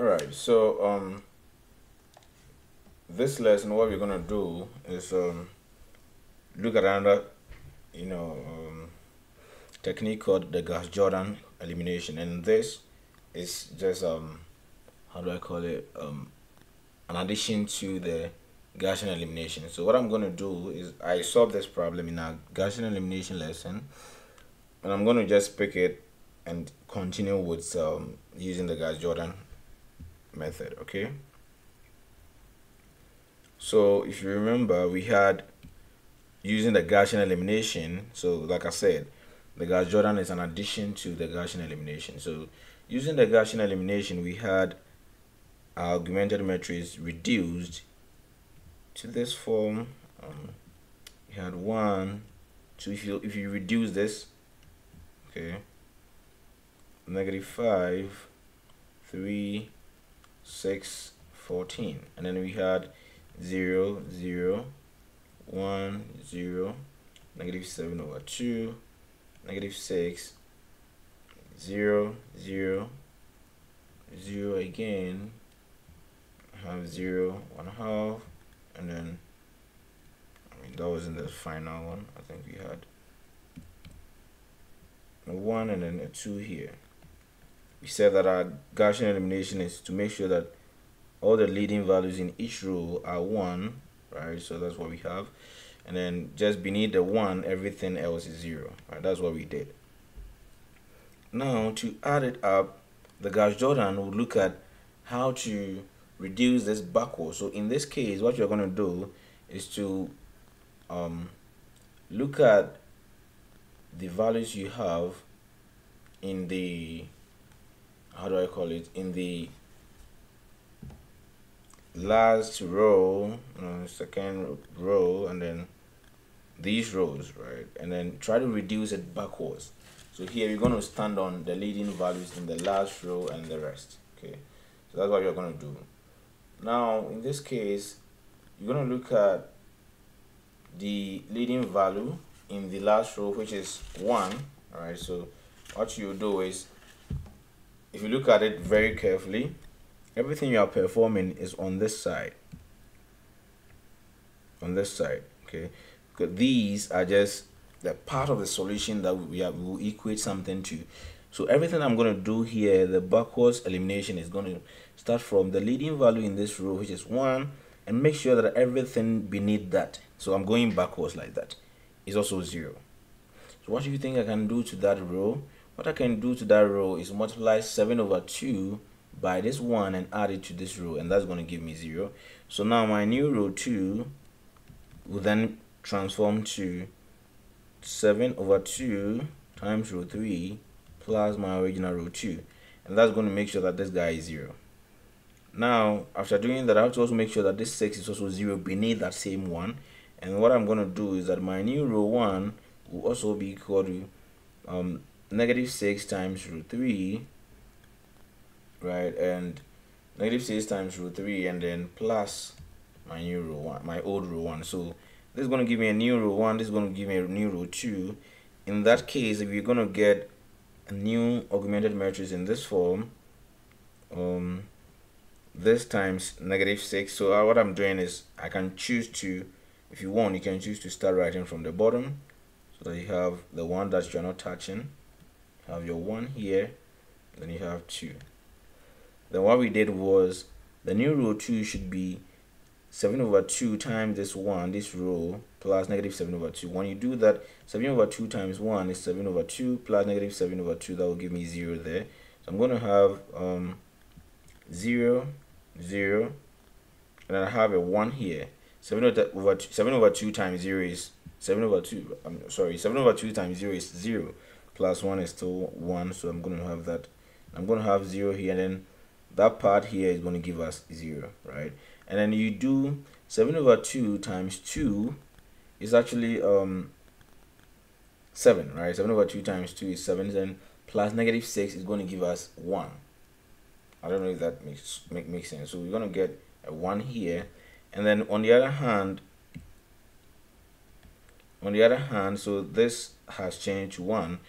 all right so um this lesson what we're gonna do is um look at another you know um, technique called the Gauss Jordan elimination and this is just um how do I call it um an addition to the Gaussian elimination. So what I'm going to do is I solve this problem in a Gaussian elimination lesson and I'm going to just pick it and continue with um, using the Gauss Jordan method okay? So if you remember we had using the Gaussian elimination so like I said the Gauss Jordan is an addition to the Gaussian elimination. So using the Gaussian elimination we had our augmented matrix reduced to this form um, we had one two if you if you reduce this okay negative 5 3 6 14 and then we had 0 0 1 0 negative 7 over 2 negative 6 0 0 0 again have 0 1 half and then I mean that was in the final one. I think we had a 1 and then a 2 here we said that our Gaussian elimination is to make sure that all the leading values in each row are 1 right? So that's what we have. And then just beneath the 1 everything else is 0 right? That's what we did. Now to add it up the Gauss Jordan will look at how to reduce this backward. So in this case what you're going to do is to um, look at the values you have in the how do I call it in the last row uh, second row and then these rows right? And then try to reduce it backwards. So here you're going to stand on the leading values in the last row and the rest okay? So that's what you're going to do. Now in this case you're going to look at the leading value in the last row which is 1 all right? So what you do is if you look at it very carefully everything you are performing is on this side. On this side okay? Because these are just the part of the solution that we, have, will equate something to. So everything I'm going to do here the backwards elimination is going to start from the leading value in this row which is 1 and make sure that everything beneath that. So I'm going backwards like that. Is also 0 so what do you think I can do to that row what I can do to that row is multiply 7 over 2 by this 1 and add it to this row and that's going to give me 0 so now my new row 2 will then transform to 7 over 2 times row 3 plus my original row 2 and that's going to make sure that this guy is 0 now after doing that I have to also make sure that this 6 is also 0 beneath that same one and what I'm going to do is that my new row 1 will also be equal to um, negative 6 times row 3 right? And negative 6 times row 3 and then plus my new row 1 my old row 1 so this is going to give me a new row 1 this is going to give me a new row 2 in that case if you're going to get a new augmented matrix in this form um this times negative 6 so uh, what I'm doing is I can choose to if you want you can choose to start writing from the bottom so that you have the one that you're not touching have your one here then you have two. Then what we did was the new row 2 should be 7 over 2 times this 1 this row plus negative 7 over 2 when you do that 7 over 2 times 1 is 7 over 2 plus negative 7 over 2 that will give me 0 there. So I'm going to have um, 0 0 and I have a 1 here. 7 over 2, 7 over 2 times 0 is 7 over 2 I'm sorry 7 over 2 times 0 is 0 plus 1 is still 1 so I'm going to have that I'm going to have 0 here and then that part here is going to give us 0 right? And then you do 7 over 2 times 2 is actually um 7 right? 7 over 2 times 2 is 7 then plus negative 6 is going to give us 1 I don't know if that makes make makes sense. So we're going to get a 1 here and then on the other hand on the other hand so this has changed to 1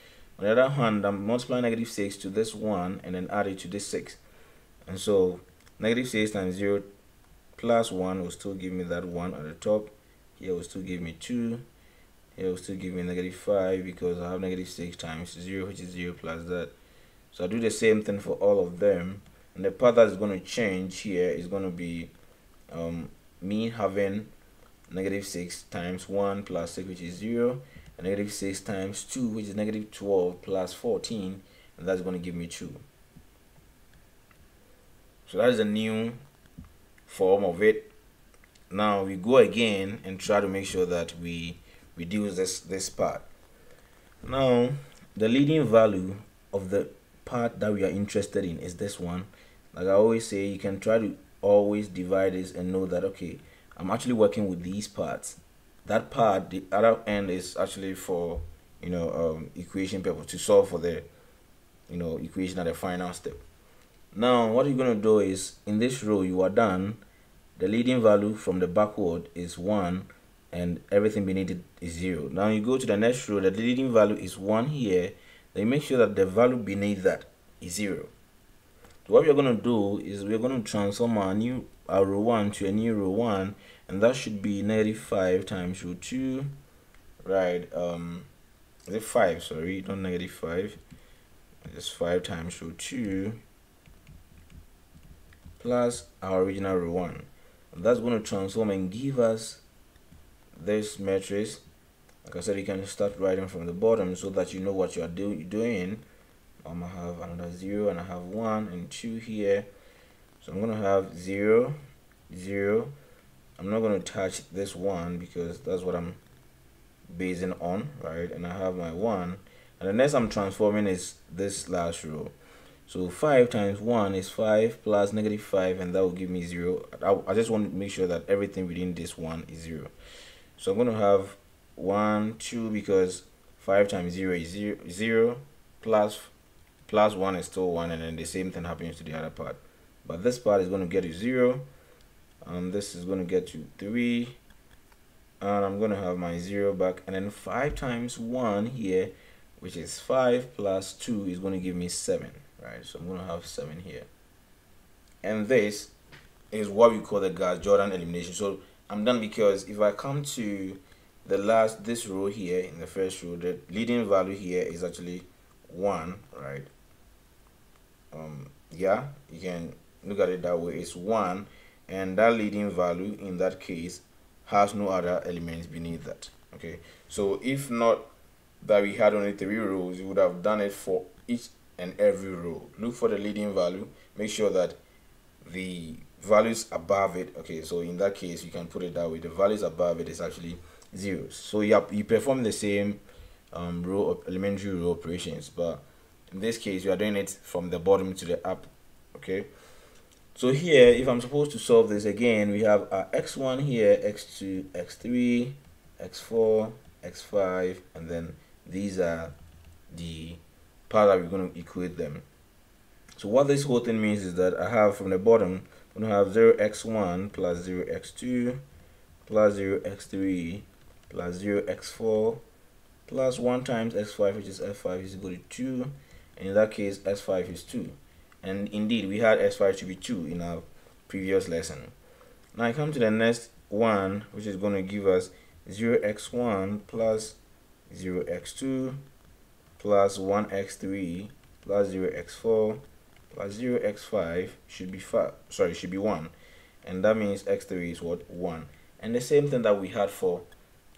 on the other hand, I'm multiplying negative 6 to this 1 and then add it to this 6. and so negative 6 times 0 plus 1 will still give me that 1 at the top. Here will still give me 2 here will still give me negative 5 because I have negative 6 times 0 which is 0 plus that. So I do the same thing for all of them. And the part that is going to change here is going to be um, me having negative 6 times 1 plus 6 which is 0 negative 6 times 2 which is negative 12 plus 14 and that's going to give me 2 so that is a new form of it. Now we go again and try to make sure that we reduce this this part. Now the leading value of the part that we are interested in is this one. Like I always say you can try to always divide this and know that okay I'm actually working with these parts that part the other end is actually for you know um, equation paper to solve for the you know equation at the final step. Now what you're going to do is in this row you are done. The leading value from the backward is 1 and everything beneath it is 0 now you go to the next row the leading value is 1 here. Then make sure that the value beneath that is 0 so what we're going to do is we're going to transform our new our row 1 to a new row 1 and that should be negative 5 times row 2 right um is it 5 sorry not negative 5 it's 5 times row 2 plus our original row 1 and that's going to transform and give us this matrix. Like I said you can start writing from the bottom so that you know what you are do doing. I'm gonna have another zero and I have one and two here. So I'm gonna have zero zero I'm not gonna touch this one because that's what I'm basing on right? And I have my one and the next I'm transforming is this last row. So 5 times 1 is 5 plus negative 5 and that will give me 0 I, I just want to make sure that everything within this one is 0 so I'm going to have 1 2 because 5 times 0 is 0, 0 plus plus 1 is still 1 and then the same thing happens to the other part. But this part is going to get to 0 um, this is going to get you 3 and I'm going to have my 0 back and then 5 times 1 here which is 5 plus 2 is going to give me 7 right? So I'm going to have 7 here. And this is what we call the Gauss Jordan elimination. So I'm done because if I come to the last this row here in the first row the leading value here is actually 1 right? Um yeah you can look at it that way. It's one and that leading value in that case has no other elements beneath that okay? So if not that we had only three rows you would have done it for each and every row. Look for the leading value. Make sure that the values above it okay so in that case you can put it that way. The values above it is actually zeros so you, have, you perform the same um, row of elementary row operations but in this case you are doing it from the bottom to the up okay so here if i'm supposed to solve this again we have our x1 here x2 x3 x4 x5 and then these are the part that we're going to equate them. So what this whole thing means is that i have from the bottom i'm going to have 0x1 plus 0x2 plus 0x3 plus 0x4 plus 1 times x5 which is f5 is equal to 2 and in that case s5 is 2 and indeed we had s5 to be 2 in our previous lesson. Now I come to the next one which is going to give us 0x1 plus 0x2 plus 1x3 plus 0x4 plus 0x5 should be 5 sorry should be 1 and that means x3 is what 1 and the same thing that we had for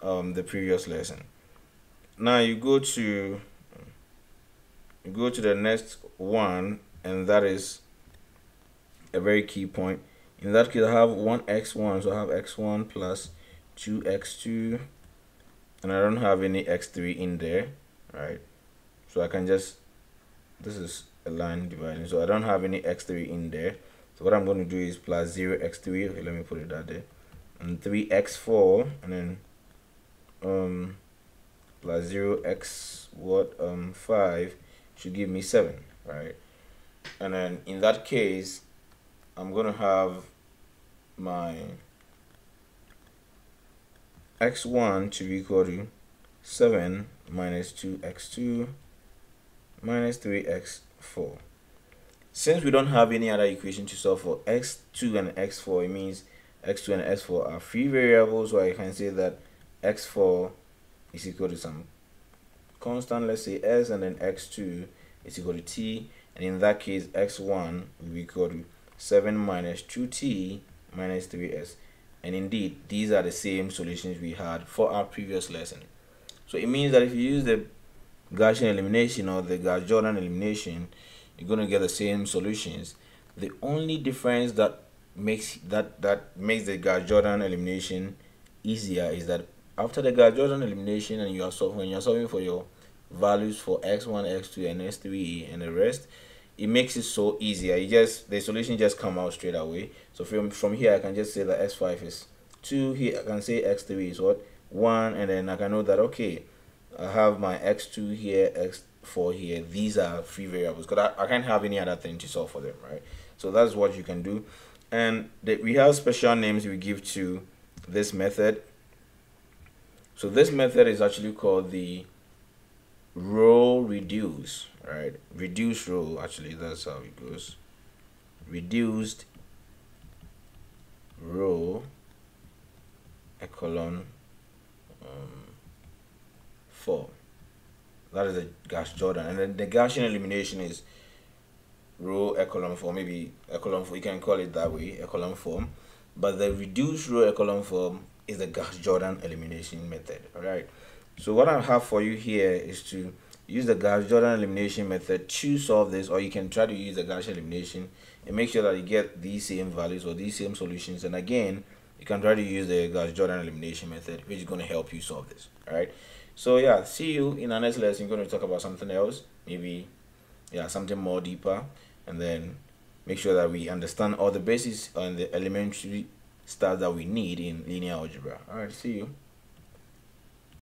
um, the previous lesson. Now you go to you go to the next one and that is a very key point. In that case I have 1x1 so I have x1 plus 2x2 and I don't have any x3 in there right? So I can just this is a line dividing so I don't have any x3 in there. So what I'm going to do is plus 0 x3 okay let me put it that there and 3x4 and then um plus 0 x what um 5 should give me 7 right and then in that case I'm gonna have my x1 to be equal to 7 minus 2x2 minus 3x4 since we don't have any other equation to solve for x2 and x4 it means x2 and x4 are free variables so I can say that x4 is equal to some constant let's say s and then x2 is equal to t and in that case x1 will be equal to 7 minus 2t minus 3s and indeed these are the same solutions we had for our previous lesson. So it means that if you use the Gaussian elimination or the Gauss-Jordan elimination you're going to get the same solutions. The only difference that makes that that makes the Gauss-Jordan elimination easier is that after the Gauss-Jordan elimination and you are solving when you're solving for your values for x1 x2 and x3 and the rest it makes it so easier you just the solution just come out straight away. So from from here i can just say that x5 is 2 here i can say x3 is what? 1 and then i can know that okay i have my x2 here x4 here. These are free variables because I, I can't have any other thing to solve for them right? So that's what you can do. And we have special names we give to this method. So this method is actually called the row reduce right? Reduce row actually that's how it goes. Reduced row echelon um, form that is a Gauss Jordan. And then the Gaussian elimination is row echelon form maybe echelon form you can call it that way echelon form. But the reduced row echelon form is the Gauss Jordan elimination method all right so what I have for you here is to use the Gauss-Jordan elimination method to solve this or you can try to use the Gaussian elimination. And make sure that you get these same values or these same solutions. And again you can try to use the Gauss-Jordan elimination method which is going to help you solve this all right so yeah see you in our next lesson. We're going to talk about something else maybe yeah something more deeper. And then make sure that we understand all the basics and the elementary stuff that we need in linear algebra. All right see you